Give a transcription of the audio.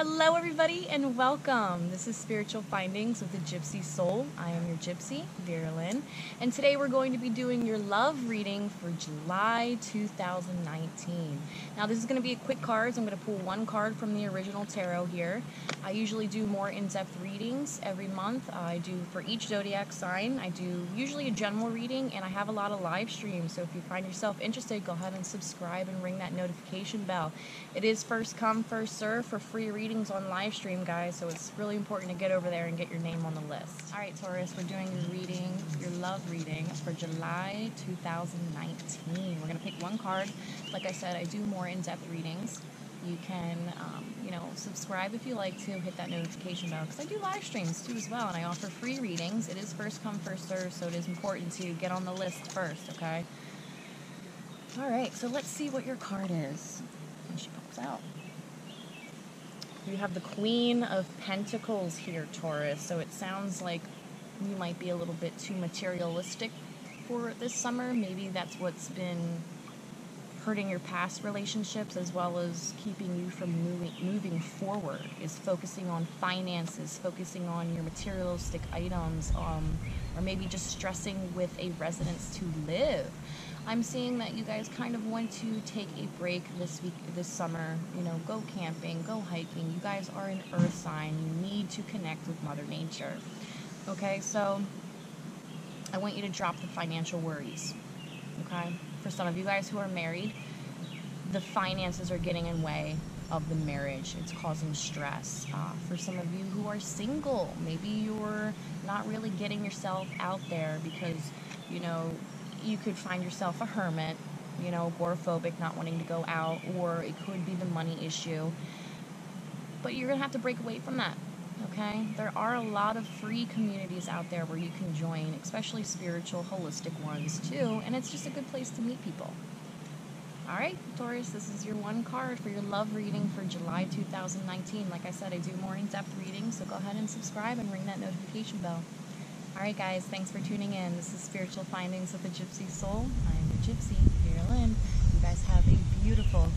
Hello, everybody, and welcome. This is Spiritual Findings with the Gypsy Soul. I am your Gypsy, Vera Lynn, and today we're going to be doing your love reading for July 2019. Now, this is going to be a quick cards. I'm going to pull one card from the original tarot here. I usually do more in-depth readings every month. I do for each zodiac sign. I do usually a general reading, and I have a lot of live streams. So if you find yourself interested, go ahead and subscribe and ring that notification bell. It is first come, first serve for free readings on live stream, guys, so it's really important to get over there and get your name on the list. All right, Taurus, we're doing your reading, your love reading for July 2019. We're going to pick one card. Like I said, I do more in-depth readings. You can, um, you know, subscribe if you like to, hit that notification bell, because I do live streams too as well, and I offer free readings. It is first come, first serve, so it is important to get on the list first, okay? All right, so let's see what your card is when she pops out. You have the Queen of Pentacles here, Taurus. So it sounds like you might be a little bit too materialistic for this summer. Maybe that's what's been hurting your past relationships as well as keeping you from moving moving forward is focusing on finances focusing on your materialistic items um, or maybe just stressing with a residence to live I'm seeing that you guys kind of want to take a break this week, this summer. You know, go camping, go hiking. You guys are an earth sign. You need to connect with Mother Nature. Okay, so I want you to drop the financial worries. Okay, for some of you guys who are married, the finances are getting in way of the marriage. It's causing stress. Uh, for some of you who are single, maybe you're not really getting yourself out there because, you know, you could find yourself a hermit, you know, agoraphobic, not wanting to go out, or it could be the money issue. But you're going to have to break away from that, okay? There are a lot of free communities out there where you can join, especially spiritual, holistic ones too, and it's just a good place to meet people. All right, Taurus, this is your one card for your love reading for July 2019. Like I said, I do more in depth readings, so go ahead and subscribe and ring that notification bell. Alright guys, thanks for tuning in. This is Spiritual Findings of the Gypsy Soul. I'm the Gypsy, Vera Lynn. You guys have a beautiful